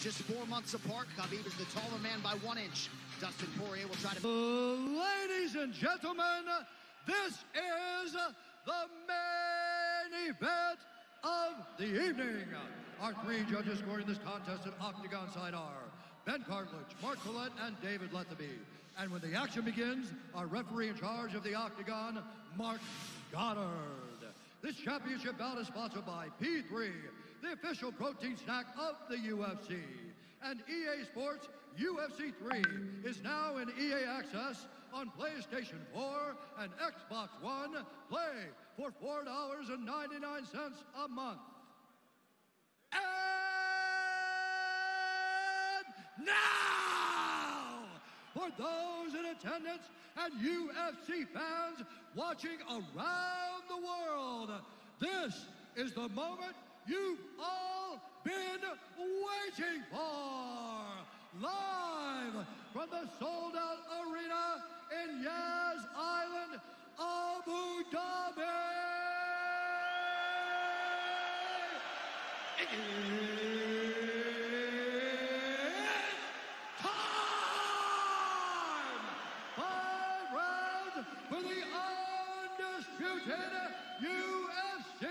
just four months apart. Khabib is the taller man by one inch. Dustin Poirier will try to. Ladies and gentlemen, this is the main event of the evening. Our three judges scoring this contest at Octagon side are Ben Cartlidge, Mark Collette, and David Lethaby. And when the action begins, our referee in charge of the Octagon, Marc Goddard. This championship bout is sponsored by P3, the official protein snack of the UFC. And EA Sports UFC 3 is now in EA Access on PlayStation 4 and Xbox One. Play for $4.99 a month. And now, for those in attendance and UFC fans watching around the world, this is the moment you've all been waiting for. Live from the sold out arena in Yas Island, Abu Dhabi. It's time! For the undisputed UFC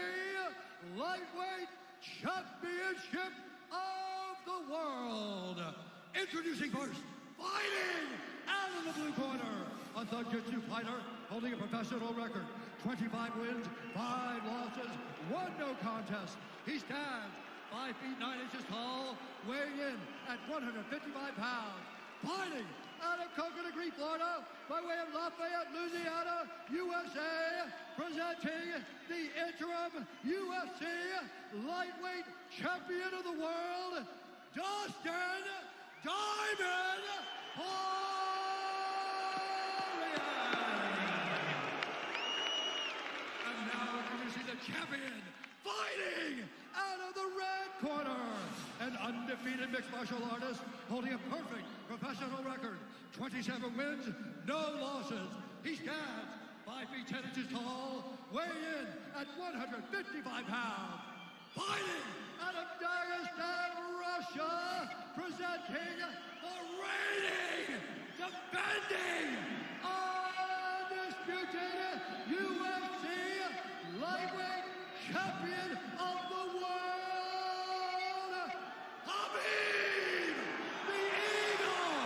Lightweight Championship of the World. Introducing first, fighting out of the blue corner, a Thug-Jitsu fighter holding a professional record. 25 wins, 5 losses, 1 no contest. He stands 5 feet 9 inches tall, weighing in at 155 pounds. Fighting out of Coconut Creek, Florida, by way of Lafayette, Louisiana, USA, presenting the interim UFC lightweight champion of the world, Dustin Diamond Poirier. And now introducing the champion, fighting out of the red corner, an undefeated mixed martial artist holding a perfect professional record, 27 wins, no losses. He stands 5 feet 10 inches tall, weighing in at 155 pounds. Fighting out of Dagestan, Russia, presenting the reigning, defending, undisputed UFC lightweight champion of the world, Khabib the Eagle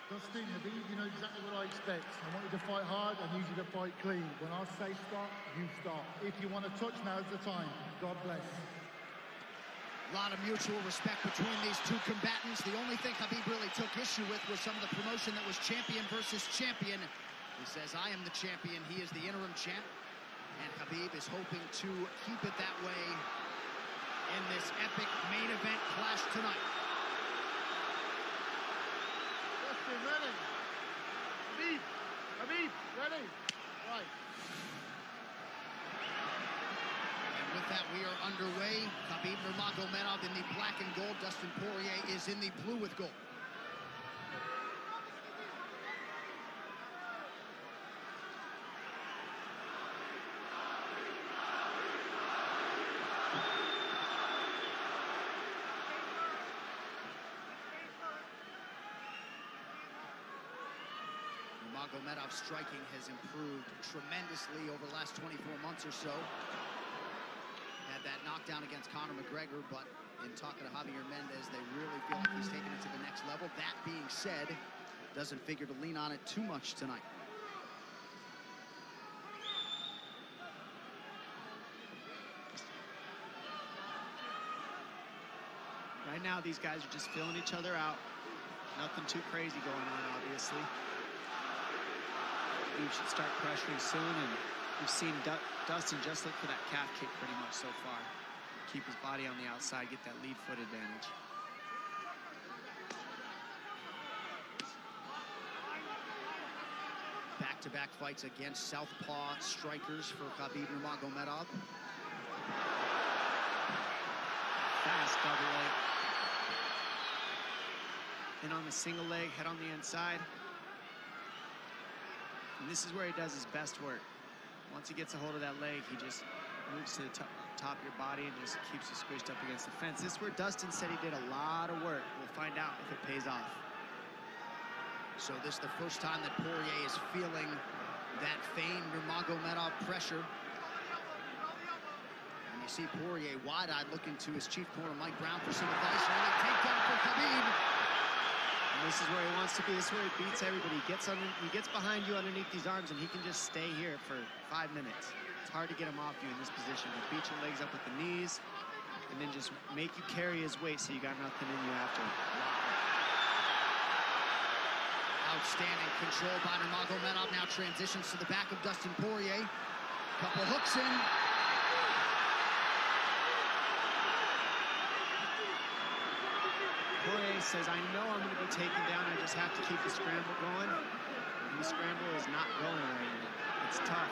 Nurmagomedov. Dustin, Khabib, you know exactly what I expect. I want you to fight hard and use you to fight clean. When I say stop, you stop. If you want to touch, now's the time. God bless. A lot of mutual respect between these two combatants. The only thing Khabib really took issue with was some of the promotion that was champion versus champion. He says, I am the champion. He is the interim champ. And Khabib is hoping to keep it that way in this epic main event clash tonight. Dustin, ready? Khabib, Khabib, ready? Right. And with that, we are underway. Khabib Nurmagomedov in the black and gold. Dustin Poirier is in the blue with gold. Nurmagomedov's striking has improved tremendously over the last 24 months or so. Had that knockdown against Conor McGregor, but in talking to Javier Mendez, they really feel like he's taken it to the next level. That being said, doesn't figure to lean on it too much tonight. Right now, these guys are just filling each other out. Nothing too crazy going on, obviously. You should start pressuring soon, and we've seen Du- Dustin just look for that calf kick pretty much so far. Keep his body on the outside, get that lead foot advantage. Back-to-back fights against southpaw strikers for Khabib Nurmagomedov. Fast double leg. And on the single leg, head on the inside. And this is where he does his best work. Once he gets a hold of that leg, he just moves to the top, top of your body and just keeps you squished up against the fence. This is where Dustin said he did a lot of work. We'll find out if it pays off. So this is the first time that Poirier is feeling that famed Nurmagomedov pressure. And you see Poirier wide-eyed looking to his chief corner, Mike Brown, for some advice. Early takedown for Khabib. This is where he wants to be. This is where he beats everybody. He gets under, he gets behind you underneath these arms, and he can just stay here for five minutes. It's hard to get him off you in this position. He beat your legs up with the knees, and then just make you carry his weight so you got nothing in you after. Outstanding control by Nurmagomedov. Now transitions to the back of Dustin Poirier. Couple hooks in. Poirier says, I know I'm going to be taken down. I just have to keep the scramble going. And the scramble is not going right now. It's tough.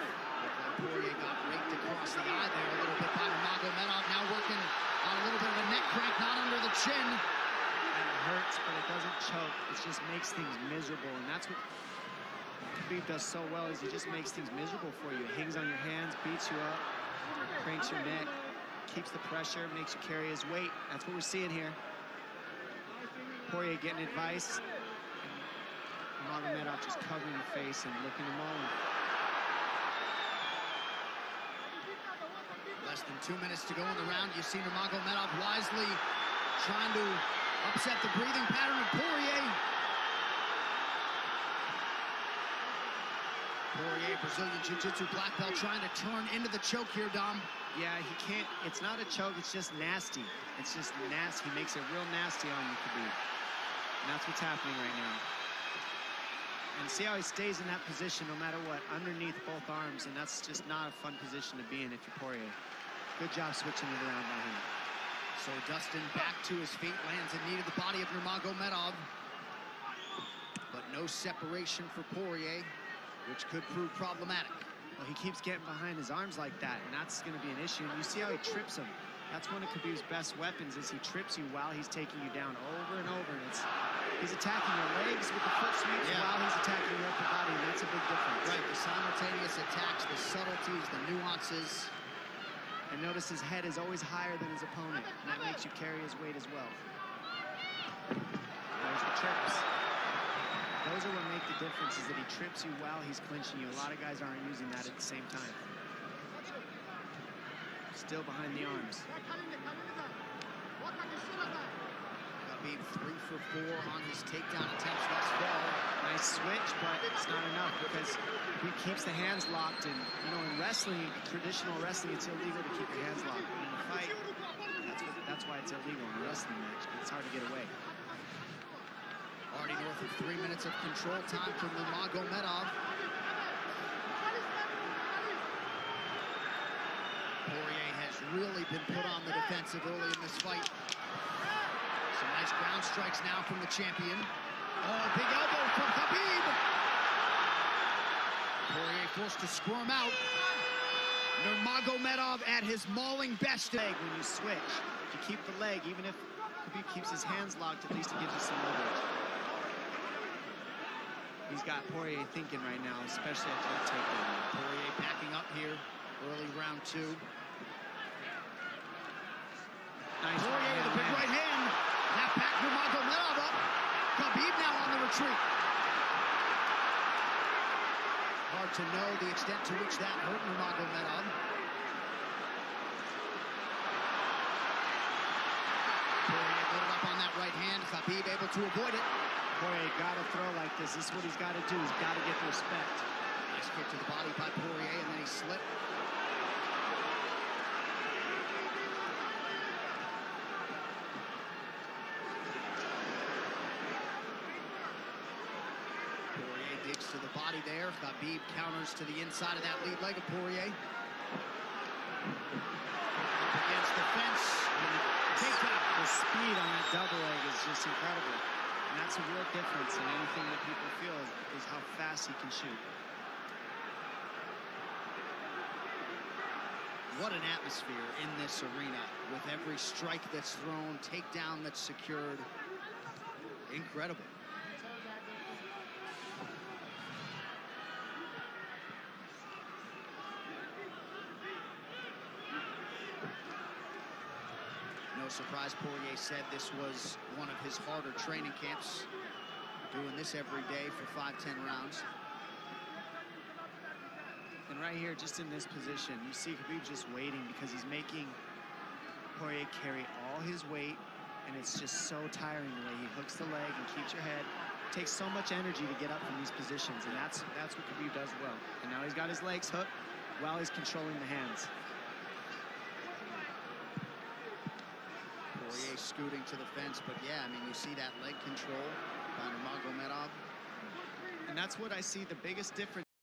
Poirier got raked across the eye there a little bit by Nurmagomedov. Now working on a little bit of a neck crank, not under the chin. And it hurts, but it doesn't choke. It just makes things miserable. And that's what Khabib does so well is he just makes things miserable for you. It Hangs on your hands, beats you up, cranks your neck, keeps the pressure, makes you carry his weight. That's what we're seeing here. Poirier getting advice. Magomedov just covering the face and looking him on. Less than two minutes to go in the round. You see Nurmagomedov wisely trying to upset the breathing pattern of Poirier. Poirier, Brazilian Jiu-Jitsu black belt, trying to turn into the choke here, Dom. Yeah, he can't. It's not a choke. It's just nasty. It's just nasty. He makes it real nasty on you, Khabib. And that's what's happening right now. And see how he stays in that position no matter what, underneath both arms. And that's just not a fun position to be in if you're Poirier. Good job switching it around by him. So Dustin back to his feet, lands in knee to the body of Nurmagomedov. But no separation for Poirier, which could prove problematic. Well, he keeps getting behind his arms like that, and that's going to be an issue. And you see how he trips him. That's one of Khabib's best weapons is he trips you while he's taking you down over and over. And it's he's attacking your legs with the foot sweeps Yeah. while he's attacking your upper body, and that's a big difference. Right, the simultaneous attacks, the subtleties, the nuances. And notice his head is always higher than his opponent, and that makes you carry his weight as well. There's the trips. Those are what make the difference, is that he trips you while he's clinching you. A lot of guys aren't using that at the same time. Still behind the arms. Khabib three for four on his takedown attempts thus far. Nice switch, but it's not enough because he keeps the hands locked. And, you know, in wrestling, traditional wrestling, it's illegal to keep your hands locked. In a fight, that's, what, that's why it's illegal in a wrestling match. It's hard to get away. Already north of three minutes of control time from Nurmagomedov. Poirier has really been put on the defensive early in this fight. Some nice ground strikes now from the champion. Oh, big elbow from Khabib. Poirier forced to squirm out. Nurmagomedov at his mauling best. Leg when you switch. To keep the leg, even if Khabib keeps his hands locked, at least it gives you some leverage. He's got Poirier thinking right now, especially after that takedown. Poirier backing up here, early round two. Nice Poirier with a big hand. right hand. That back Nurmagomedov up. Khabib now on the retreat. Hard to know the extent to which that hurt Nurmagomedov. Poirier loaded up on that right hand. Khabib able to avoid it. Poirier got to throw like this. This is what he's got to do. He's got to get the respect. Nice kick to the body by Poirier, and then he slipped. To the body there. Khabib counters to the inside of that lead leg of Poirier. Up against the fence. The speed on that double leg is just incredible. And that's a real difference in anything that people feel is, is how fast he can shoot. What an atmosphere in this arena with every strike that's thrown, takedown that's secured. Incredible. No surprise, Poirier said this was one of his harder training camps. Doing this every day for five, ten rounds. And right here, just in this position, you see Khabib just waiting because he's making Poirier carry all his weight, and it's just so tiring the way he hooks the leg and keeps your head. It takes so much energy to get up from these positions, and that's that's what Khabib does well. And now he's got his legs hooked while he's controlling the hands. Poirier scooting to the fence, but yeah, I mean, you see that leg control by Nurmagomedov. And that's what I see the biggest difference